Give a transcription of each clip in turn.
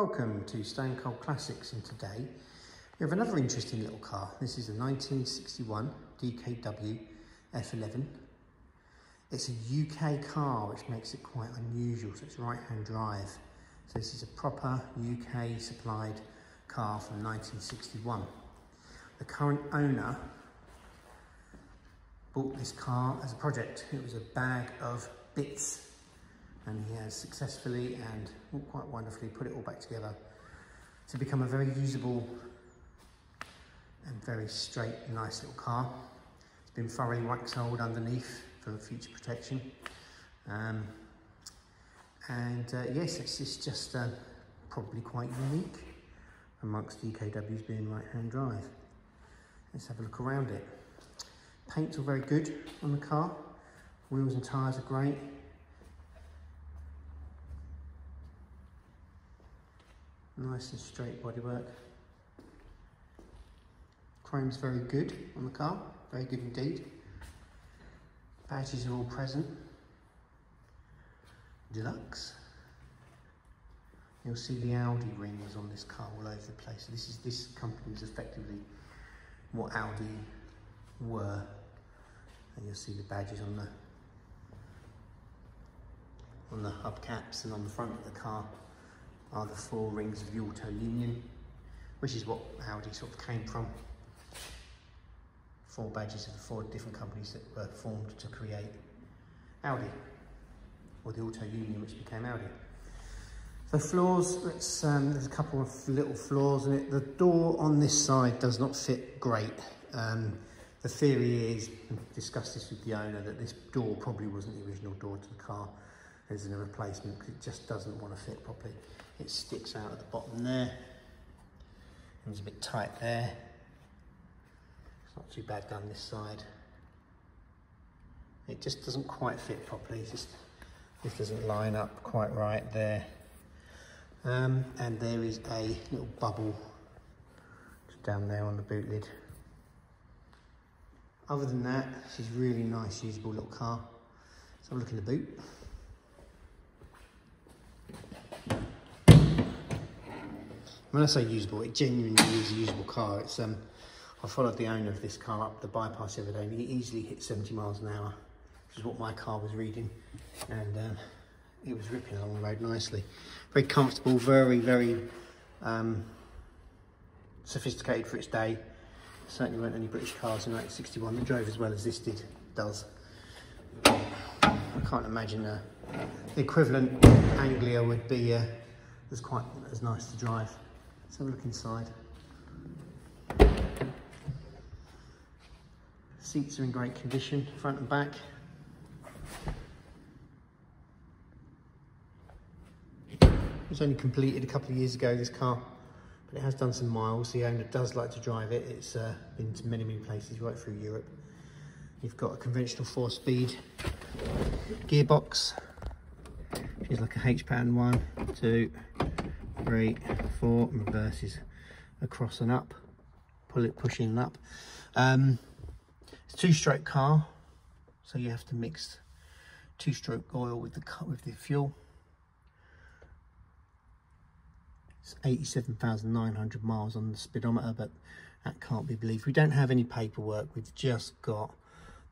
Welcome to Stone Cold Classics and today we have another interesting little car. This is a 1961 DKW F11. It's a UK car which makes it quite unusual so it's right hand drive. So this is a proper UK supplied car from 1961. The current owner bought this car as a project. It was a bag of bits and he has successfully and quite wonderfully put it all back together to become a very usable and very straight nice little car. It's been thoroughly Waxoyled underneath for future protection. Um, and uh, yes, it's, it's just uh, probably quite unique amongst DKWs being right hand drive. Let's have a look around it. Paint's all very good on the car. Wheels and tyres are great. Nice and straight bodywork. Chrome's very good on the car, very good indeed. Badges are all present. Deluxe. You'll see the Audi rings on this car all over the place. This is this company is effectively what Audi were. And you'll see the badges on the on the hubcaps and on the front of the car are the four rings of the Auto Union, which is what Audi sort of came from. Four badges of the four different companies that were formed to create Audi, or the Auto Union, which became Audi. So floors, um, there's a couple of little flaws in it. The door on this side does not fit great. Um, the theory is, discussed this with the owner, that this door probably wasn't the original door to the car. There's a replacement because it just doesn't want to fit properly. It sticks out at the bottom there. And It's a bit tight there. It's not too bad done this side. It just doesn't quite fit properly. It's just, this doesn't line up quite right there. Um, and there is a little bubble just down there on the boot lid. Other than that, she's really nice, usable little car. Let's have a look in the boot. When I say usable, it genuinely is a usable car. It's um, I followed the owner of this car up the bypass the other day and he easily hit 70 miles an hour, which is what my car was reading. And um, it was ripping along the road nicely. Very comfortable, very, very um, sophisticated for its day. Certainly weren't any British cars in 1961 that drove as well as this did, does. I can't imagine uh, the equivalent Anglia would be uh, as quite as nice to drive. Let's have a look inside. Seats are in great condition, front and back. It was only completed a couple of years ago, this car, but it has done some miles. The owner does like to drive it. It's uh, been to many, many places right through Europe. You've got a conventional four-speed gearbox. She's like a H pattern one, two, three, four, reverses across and up, pull it, push in and up. Um, it's two-stroke car, so you have to mix two-stroke oil with the with the fuel. It's 87,900 miles on the speedometer, but that can't be believed. We don't have any paperwork. We've just got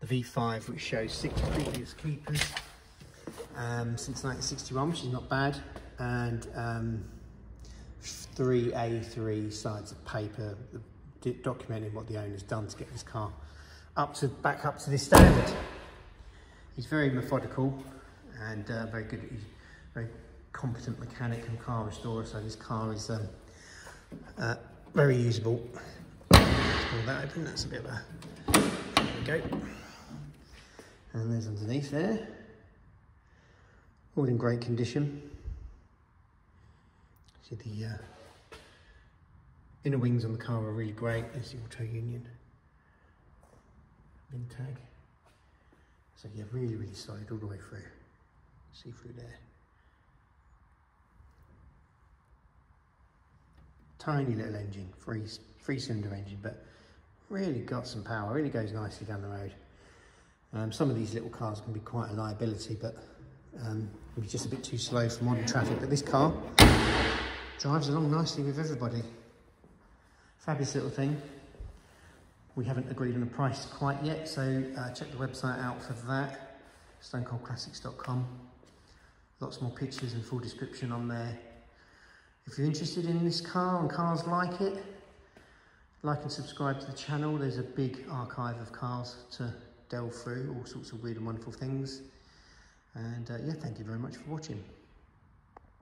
the V5, which shows six previous keepers um, since 1961, which is not bad, and um, three A3 sides of paper documenting what the owner's done to get this car up to back up to this standard. He's very methodical and uh, very good. He's very competent mechanic and car restorer. So this car is um, uh, very usable. Pull that open. That's a bit of a. There we go. And there's underneath there. All in great condition. See the uh, inner wings on the car are really great. There's the Auto Union VIN tag. So yeah, really, really solid all the way through. See through there. Tiny little engine, three, three cylinder engine, but really got some power, really goes nicely down the road. Um, some of these little cars can be quite a liability, but um, it's just a bit too slow for modern traffic. But this car, drives along nicely with everybody. Fabulous little thing. We haven't agreed on a price quite yet, so uh, check the website out for that, stonecoldclassics.com. Lots more pictures and full description on there. If you're interested in this car and cars like it, like and subscribe to the channel. There's a big archive of cars to delve through, all sorts of weird and wonderful things. And uh, yeah, thank you very much for watching.